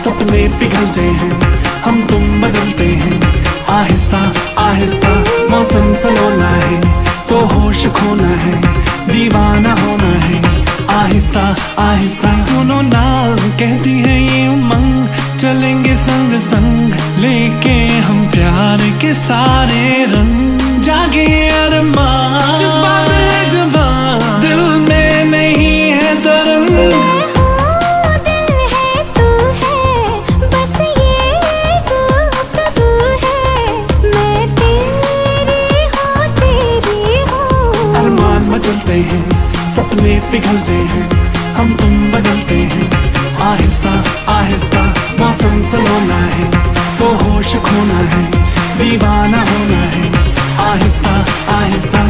सपने पिघलते हैं, हम तुम बदलते हैं। आहिस्ता आहिस्ता, मौसम सलोना है तो होश खोना है, दीवाना होना है। आहिस्ता आहिस्ता, सुनो ना कहती है ये उमंग, चलेंगे संग संग, लेके हम प्यार के सारे रंग। जागे अरमान चलते हैं, सपने पिघलते हैं, हम तुम बदलते हैं। आहिस्ता आहिस्ता, मौसम सलोना है तो होश खोना है, दीवाना होना है। आहिस्ता आहिस्ता